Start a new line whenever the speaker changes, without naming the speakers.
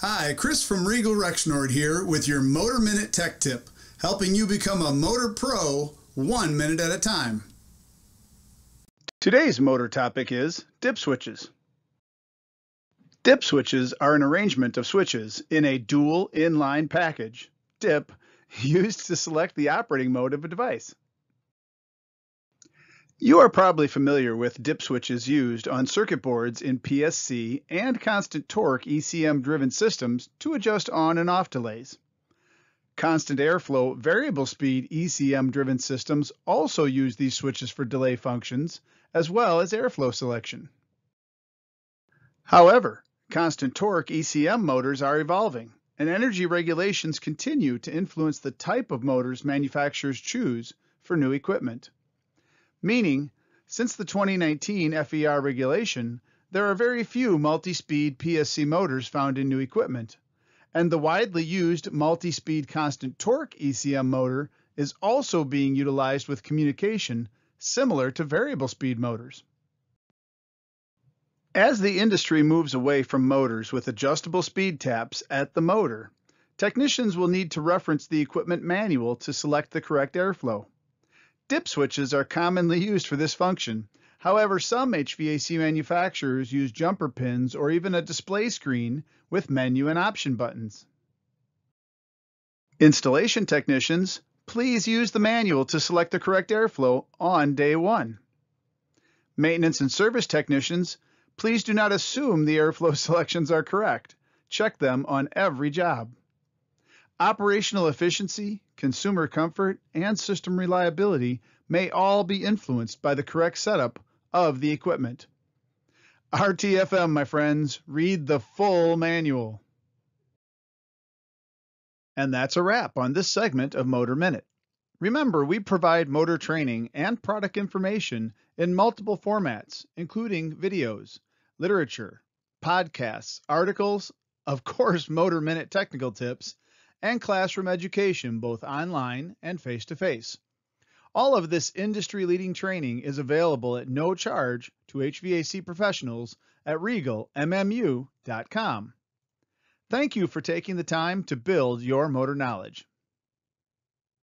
Hi, Chris from Regal Rexnord here with your Motor Minute Tech Tip, helping you become a motor pro one minute at a time.
Today's motor topic is dip switches. Dip switches are an arrangement of switches in a dual inline package, DIP, used to select the operating mode of a device. You are probably familiar with dip switches used on circuit boards in PSC and constant torque ECM driven systems to adjust on and off delays. Constant airflow variable speed ECM driven systems also use these switches for delay functions as well as airflow selection. However, constant torque ECM motors are evolving and energy regulations continue to influence the type of motors manufacturers choose for new equipment. Meaning, since the 2019 FER regulation, there are very few multi-speed PSC motors found in new equipment, and the widely used multi-speed constant torque ECM motor is also being utilized with communication similar to variable speed motors. As the industry moves away from motors with adjustable speed taps at the motor, technicians will need to reference the equipment manual to select the correct airflow. Dip switches are commonly used for this function. However, some HVAC manufacturers use jumper pins or even a display screen with menu and option buttons. Installation technicians, please use the manual to select the correct airflow on day one. Maintenance and service technicians, please do not assume the airflow selections are correct. Check them on every job. Operational efficiency, consumer comfort, and system reliability may all be influenced by the correct setup of the equipment. RTFM, my friends, read the full manual. And that's a wrap on this segment of Motor Minute. Remember, we provide motor training and product information in multiple formats, including videos, literature, podcasts, articles, of course, Motor Minute technical tips, and classroom education, both online and face to face. All of this industry leading training is available at no charge to HVAC professionals at regalmmu.com. Thank you for taking the time to build your motor knowledge.